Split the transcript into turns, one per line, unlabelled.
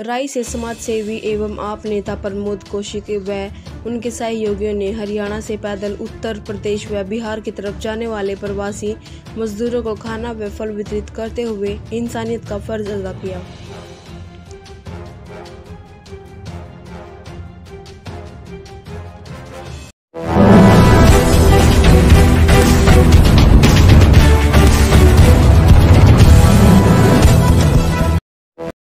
राई से समाज सेवी एवं आप नेता प्रमोद कौशिक व उनके सहयोगियों ने हरियाणा से पैदल उत्तर प्रदेश व बिहार की तरफ़ जाने वाले प्रवासी मजदूरों को खाना व फल वितरित करते हुए इंसानियत का फ़र्ज़ अदा किया।